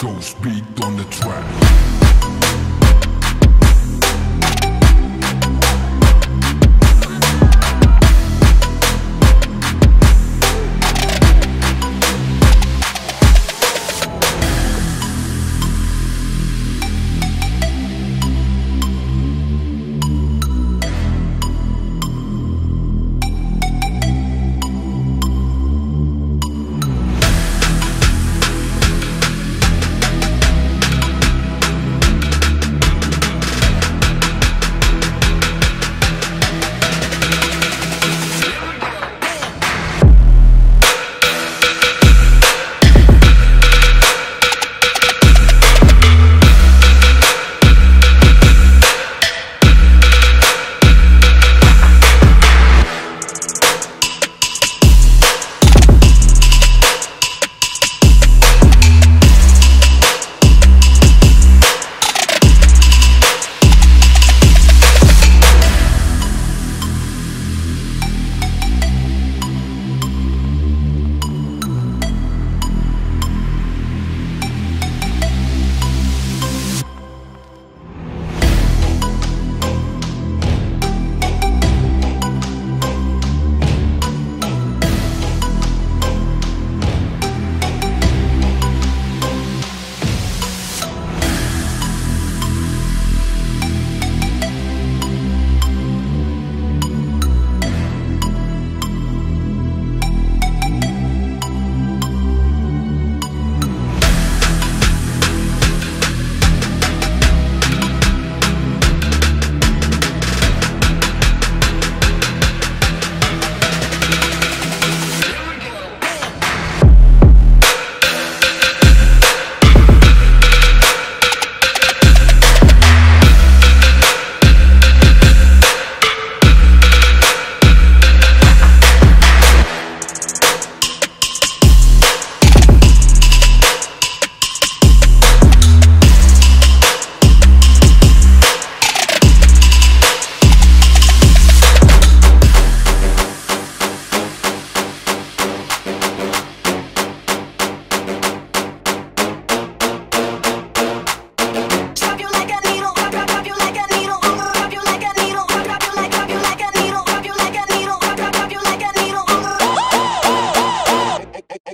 So speak on the track.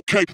cape.